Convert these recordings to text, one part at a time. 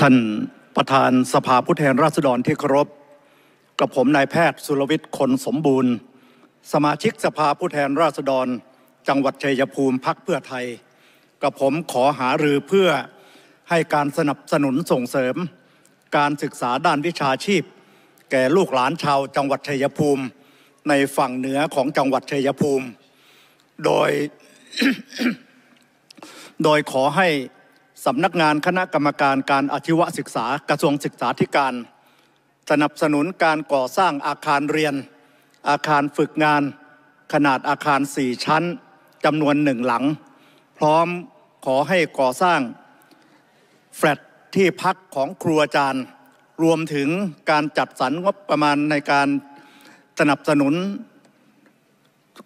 ท่านประธานสภาผู้แทนราษฎรที่เคารพกับผมนายแพทย์สุรวิทย์คนสมบูรณ์ สมาชิกสภาผู้แทนราษฎร จังหวัดชัยภูมิพักเพื่อไทย กับผมขอหารือเพื่อให้การสนับสนุนส่งเสริม การศึกษาด้านวิชาชีพ แก่ลูกหลานชาวจังหวัดชัยภูมิ ในฝั่งเหนือของจังหวัดชัยภูมิ โดย โดยขอให้ สำนักงานคณะกรรมการการอาชีวศึกษากระทรวงศึกษาธิการ สนับสนุนการก่อสร้างอาคารเรียน อาคารฝึกงาน ขนาดอาคารสี่ชั้นจำนวนหนึ่งหลัง พร้อมขอให้ก่อสร้างแฟลตที่พักของครูอาจารย์ รวมถึงการจัดสรรงบประมาณในการสนับสนุน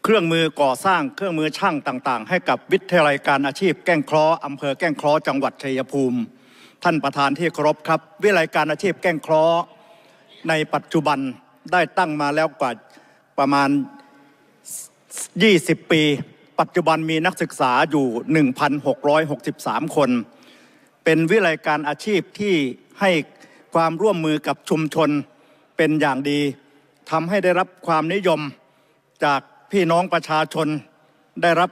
เครื่องมือก่อสร้างเครื่องมือช่างต่างๆ ให้กับวิทยาลัยการอาชีพแก้งคราะห์อำเภอแก้งคราะห์จังหวัดชัยภูมิ ท่านประธานที่เคารพครับ วิทยาลัยการอาชีพแก้งคราะห์ในปัจจุบันได้ตั้งมาแล้วกว่าประมาณ 20 ปี ปัจจุบันมีนักศึกษาอยู่ 1,663 คน เป็นวิทยาลัยการอาชีพที่ให้ความร่วมมือกับชุมชนเป็นอย่างดีทำให้ได้รับความนิยมจาก พี่น้องประชาชนได้รับ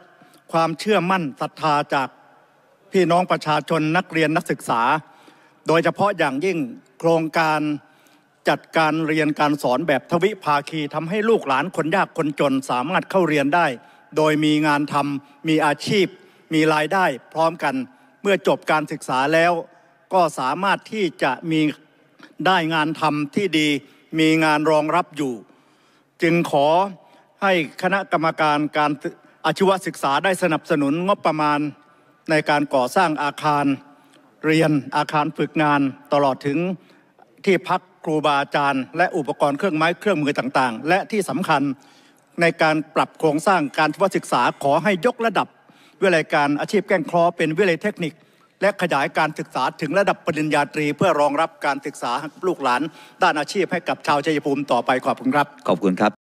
ความเชื่อมั่นศรัทธาจากพี่น้องประชาชนนักเรียนนักศึกษา โดยเฉพาะอย่างยิ่งโครงการจัดการเรียนการสอนแบบทวิภาคีทำให้ลูกหลานคนยากคนจนสามารถเข้าเรียนได้ โดยมีงานทำมีอาชีพ มีรายได้พร้อมกันเมื่อจบการศึกษาแล้ว ก็สามารถที่จะมีได้งานทำที่ดี มีงานรองรับอยู่ จึงขอ ให้คณะกรรมการการอาชีวศึกษาได้สนับสนุนงบประมาณในการก่อสร้างอาคารเรียนอาคารฝึกงานตลอดถึงที่พักครูบาอาจารย์ และอุปกรณ์เครื่องไม้เครื่องมือต่างๆ และที่สำคัญในการปรับโครงสร้างการวศึกษาขอให้ยกระดับ วิทยาลัยการอาชีพแก้งคราะห์เป็นวิทยาลัยเทคนิค และขยายการศึกษาถึงระดับปริญญาตรี เพื่อรองรับการศึกษาลูกหลาน ด้านอาชีพให้กับชาวชัยภูมิต่อไปขอบคุณครับ ขอบคุณครับ